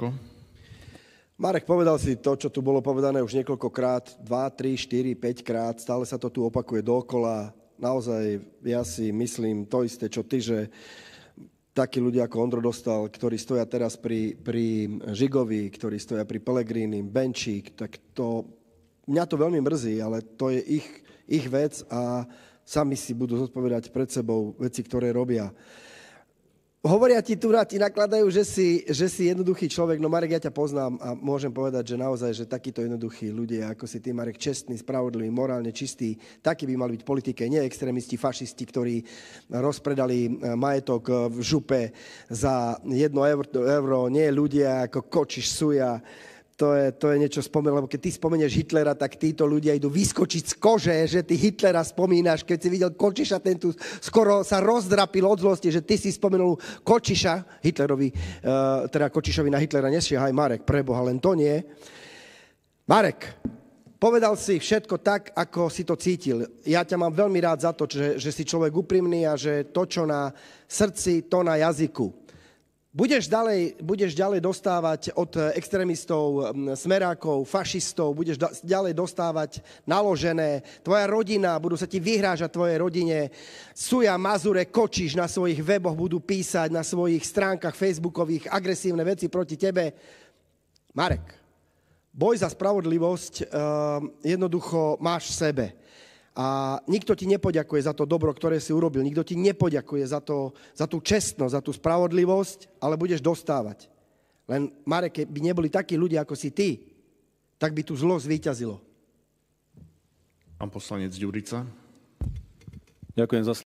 Joško. Marek, povedal si to, čo tu bolo povedané už niekoľkokrát, 2, 3, 4, 5 krát, stále sa to tu opakuje dokola. Naozaj ja si myslím to isté, čo ty, že takí ľudia ako Ondro Dostal, ktorí stoja teraz pri, pri Žigovi, ktorí stoja pri Pelegrini, Benčík, tak to, mňa to veľmi mrzí, ale to je ich, ich vec a sami si budú zodpovedať pred sebou veci, ktoré robia. Hovoria ti tu, ti nakladajú, že si, že si jednoduchý človek. No Marek, ja ťa poznám a môžem povedať, že naozaj, že takíto jednoduchí ľudia, ako si ty, Marek, čestný, spravodlivý, morálne čistý, takí by mali byť politike, nie extrémisti, fašisti, ktorí rozpredali eh, majetok eh, v župe za jedno euro, euro nie ľudia ako Kočiš, Suja, to je, to je niečo spomenúť, lebo keď ty spomenieš Hitlera, tak títo ľudia idú vyskočiť z kože, že ty Hitlera spomínaš. Keď si videl Kočiša, ten tu skoro sa rozdrapil od zlosti, že ty si spomenul Kočiša, Hitlerovi, uh, teda Kočišovi na Hitlera nesiahaj, Marek, preboha, len to nie. Marek, povedal si všetko tak, ako si to cítil. Ja ťa mám veľmi rád za to, že, že si človek úprimný a že to, čo na srdci, to na jazyku. Budeš ďalej, budeš ďalej dostávať od extrémistov, smerákov, fašistov, budeš ďalej dostávať naložené. Tvoja rodina, budú sa ti vyhrážať tvojej rodine. Suja, Mazure, Kočiš na svojich weboch budú písať, na svojich stránkach facebookových agresívne veci proti tebe. Marek, boj za spravodlivosť uh, jednoducho máš v sebe. A nikto ti nepoďakuje za to dobro, ktoré si urobil. Nikto ti nepoďakuje za, to, za tú čestnosť, za tú spravodlivosť, ale budeš dostávať. Len, Marek, keby neboli takí ľudia, ako si ty, tak by tu zlo zvíťazilo. Pán poslanec Ďurica. Ďakujem za